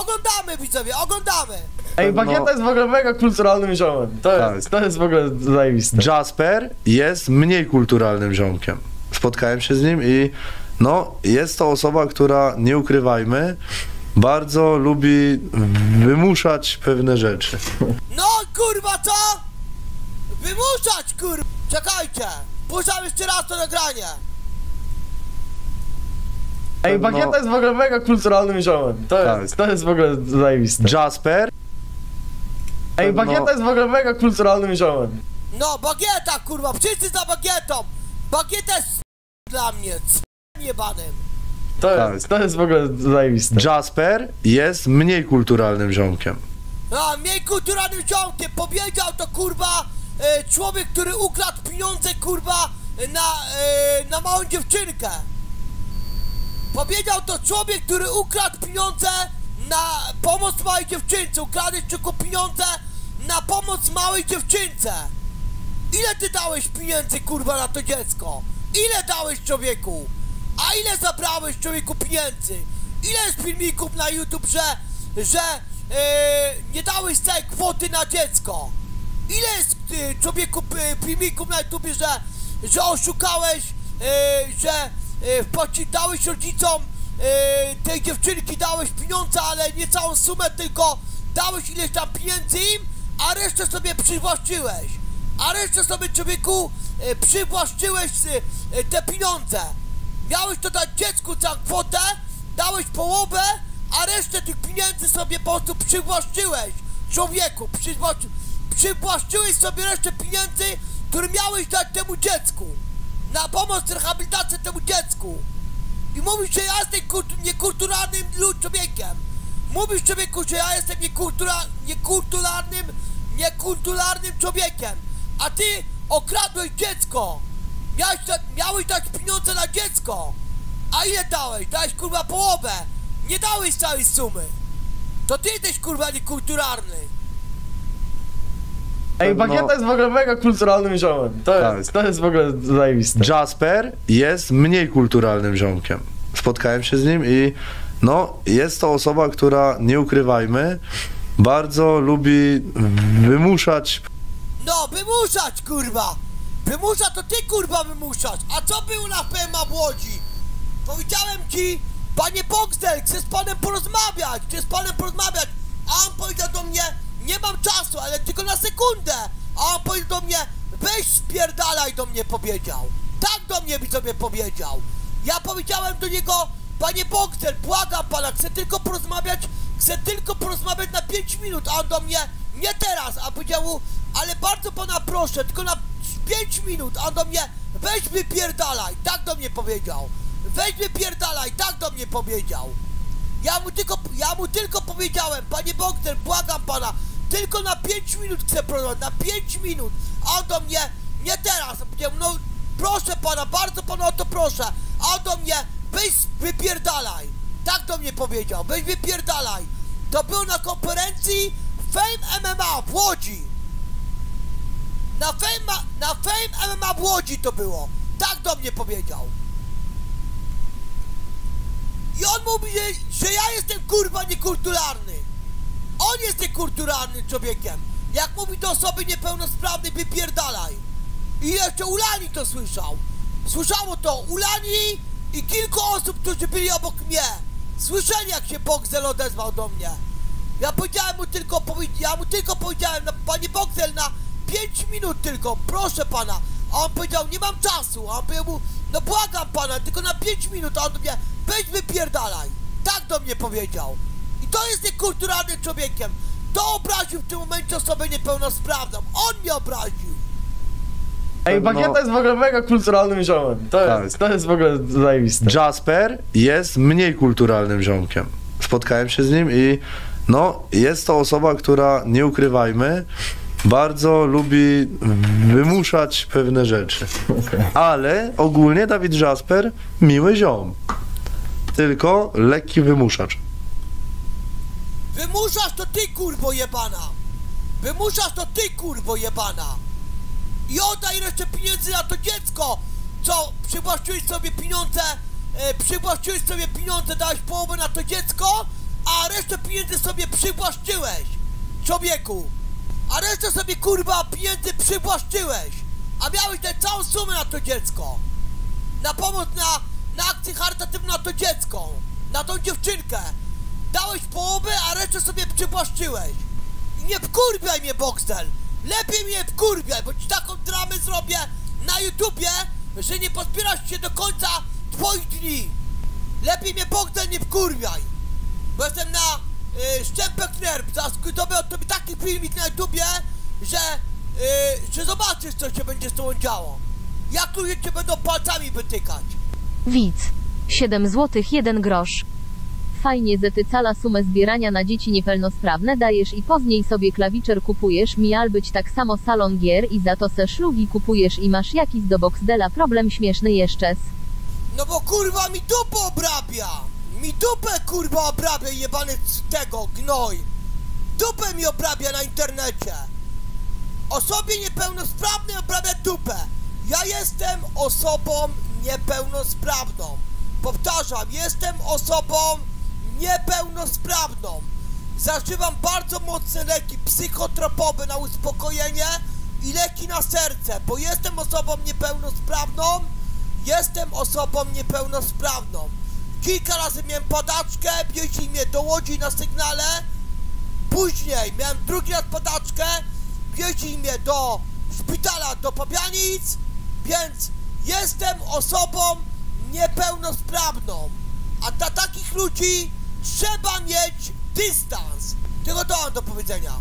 Oglądamy widzowie, oglądamy! Ej, No. Bagieta jest w ogóle mega kulturalnym ziomem. To Tak. jest, to jest w ogóle zajebiste. Jasper jest mniej kulturalnym ziomkiem. Spotkałem się z nim i no, jest to osoba, która, nie ukrywajmy, bardzo lubi wymuszać pewne rzeczy. No kurwa co? Wymuszać kurwa! Czekajcie! Puszczam jeszcze raz to nagranie! Ej, No. Bagieta jest w ogóle mega kulturalnym ziomem. To Tak. jest, to jest w ogóle zajebiste. Jasper Ej, No. Bagieta jest w ogóle mega kulturalnym ziomem. No bagieta kurwa, wszyscy za bagietą! Bagieta jest dla mnie, c... jebanym! To Tak. jest, to jest w ogóle zajebiste. Jasper jest mniej kulturalnym ziomkiem. A mniej kulturalnym ziomkiem powiedział to kurwa e, człowiek, który ukradł pieniądze kurwa na, e, na małą dziewczynkę. Powiedział to człowiek, który ukradł pieniądze na pomoc małej dziewczynce. Ukradłeś tylko pieniądze na pomoc małej dziewczynce. Ile ty dałeś pieniędzy kurwa na to dziecko? Ile dałeś człowieku? A ile zabrałeś człowieku pieniędzy? Ile jest filmików na YouTube, że, że e, nie dałeś całej kwoty na dziecko? Ile jest e, człowieku e, filmików na YouTube, że, że oszukałeś, że e, wpłaci, dałeś rodzicom e, tej dziewczynki, dałeś pieniądze, ale nie całą sumę, tylko dałeś ileś tam pieniędzy im, a resztę sobie przywłaszczyłeś. A resztę sobie człowieku e, przywłaszczyłeś te pieniądze. Miałeś to dać dziecku całą kwotę, dałeś połowę, a resztę tych pieniędzy sobie po prostu przywłaszczyłeś. Człowieku, przywłaszczy, przywłaszczyłeś sobie resztę pieniędzy, które miałeś dać temu dziecku. Na pomoc, rehabilitację temu I mówisz, że ja jestem kultu- niekulturalnym człowiekiem. Mówisz człowieku, że ja jestem niekultura, niekulturalnym, niekulturalnym człowiekiem. A ty okradłeś dziecko. Miałeś, da, miałeś dać pieniądze na dziecko. A ile dałeś? Dałeś kurwa połowę. Nie dałeś całej sumy. To ty jesteś kurwa niekulturalny. Ej, No. Bagieta jest w ogóle mega kulturalnym ziomem. To Tak. jest, to jest w ogóle zajebiste. Jasper jest mniej kulturalnym ziomkiem. Spotkałem się z nim i no, jest to osoba, która, nie ukrywajmy, bardzo lubi wymuszać No, wymuszać, kurwa! Wymusza to ty, kurwa, wymuszasz! A co było na PMA w Łodzi? Powiedziałem ci, panie Boxdel, chcę z panem porozmawiać, chcę z panem porozmawiać! A on powiedział do mnie, nie mam czasu, ale tylko na sekundę! A on powiedział do mnie, weź spierdalaj do mnie powiedział! Tak do mnie by sobie powiedział! Ja powiedziałem do niego, panie Boxdel, błagam pana, chcę tylko porozmawiać, chcę tylko porozmawiać na 5 minut, a on do mnie, nie teraz, a powiedział ale bardzo pana proszę, tylko na 5 minut, a on do mnie, weź wypierdalaj, tak do mnie powiedział. Weź wypierdalaj, tak do mnie powiedział. Ja mu tylko, ja mu tylko powiedziałem, panie Bogdan, błagam pana, tylko na 5 minut chcę porozmawiać, na 5 minut. A do mnie, nie teraz, no proszę pana, bardzo pana o to proszę. A do mnie, weź wypierdalaj. Tak do mnie powiedział, weź wypierdalaj. To był na konferencji Fame MMA w Łodzi. Na Fame, na Fame MMA w Łodzi to było. Tak do mnie powiedział. I on mówi, że, że ja jestem kurwa niekulturalny. On jest niekulturalnym człowiekiem. Jak mówi do osoby niepełnosprawnej, wypierdalaj. I jeszcze Ulani to słyszał. Słyszało to Ulani i kilku osób, którzy byli obok mnie. Słyszeli, jak się Boxel odezwał do mnie. Ja powiedziałem mu tylko, ja mu tylko powiedziałem, no, panie Boxel, na 5 minut tylko, proszę pana. A on powiedział, nie mam czasu. A on powiedział mu, no błagam pana, tylko na 5 minut. A on do mnie, weź wypierdalaj. Tak do mnie powiedział. To jest niekulturalnym człowiekiem. To obraził w tym momencie osobę niepełnosprawną. On mnie obraził. Ej, Bagieta No. jest w ogóle mega kulturalnym ziomem. To Tak. jest, to jest w ogóle zajebiste. Jasper jest mniej kulturalnym ziomkiem. Spotkałem się z nim i no, jest to osoba, która, nie ukrywajmy, bardzo lubi wymuszać pewne rzeczy. Ale ogólnie Dawid Jasper miły ziom. Tylko lekki wymuszacz. Wymuszasz to ty, kurwo jebana! Wymuszasz to ty, kurwo jebana! I oddaj resztę pieniędzy na to dziecko! Co, przywłaszczyłeś sobie pieniądze, e, przywłaszczyłeś sobie pieniądze, dałeś połowę na to dziecko, a resztę pieniędzy sobie przywłaszczyłeś, człowieku. A resztę sobie kurwa pieniędzy przywłaszczyłeś, a miałeś dać całą sumę na to dziecko. Na pomoc na, na akcję charytatywną na to dziecko, na tą dziewczynkę. Dałeś połowę, a resztę sobie przywłaszczyłeś. I nie wkurwiaj mnie, Boxdel! Lepiej mnie wkurwiaj, bo ci taką dramę zrobię na YouTubie, że nie podpierasz się do końca twoich dni. Lepiej mnie Bogdan nie wkurwiaj, bo jestem na y, szczępek nerw. Zrobię od tobie taki filmik na YouTubie, że, y, że zobaczysz, co się będzie z tobą działo. Jak ludzie cię będą palcami wytykać. Widz. 7 zł 1 grosz. Fajnie że ty cala sumę zbierania na dzieci niepełnosprawne dajesz i później sobie klawiczer kupujesz miał być tak samo salon gier i za to se szlugi kupujesz i masz jakiś do Boxdela problem śmieszny jeszcze z. No bo kurwa mi dupę obrabia! Mi dupę kurwa obrabia jebany z tego gnoj! Dupę mi obrabia na internecie! Osobie niepełnosprawnej obrabia dupę! Ja jestem osobą niepełnosprawną! Powtarzam, jestem osobą niepełnosprawną! Zażywam bardzo mocne leki psychotropowe na uspokojenie i leki na serce, bo jestem osobą niepełnosprawną Jestem osobą niepełnosprawną. Kilka razy miałem padaczkę, wieźli mnie do Łodzi na sygnale. Później miałem drugi raz padaczkę, wieźli mnie do szpitala do Pabianic, więc jestem osobą niepełnosprawną. A dla takich ludzi trzeba mieć dystans. Tylko to mam do powiedzenia.